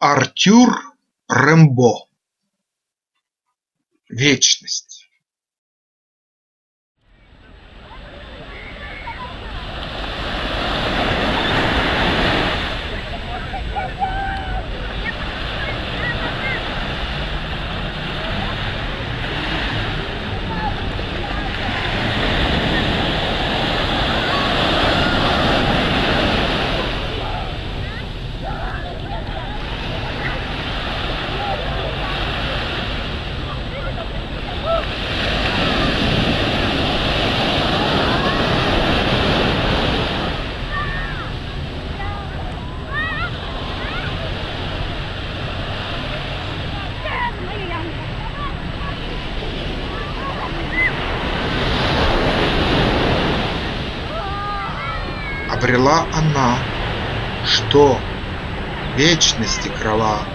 Артюр Рембо Вечность Обрела она, что вечности крыла,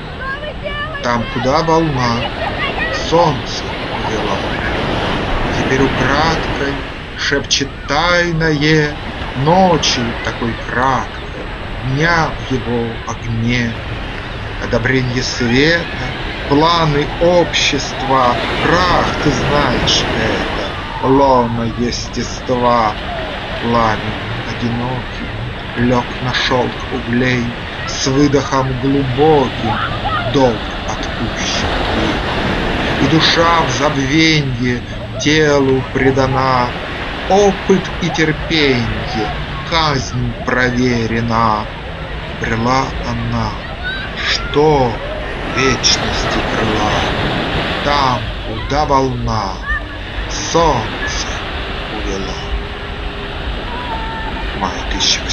Там, куда волна солнце увела. Теперь украдкой шепчет тайное Ночью такой краткой, дня в его огне. Одобренье света, планы общества, Прах, ты знаешь это, лоно естества, Пламень одинокий Лег на шелк углей С выдохом глубоким Долг отпущен. И душа в забвенье Телу предана, Опыт и терпенье Казнь проверена. Брела она, что вечности крыла, Там, куда волна Солнце увела. my issue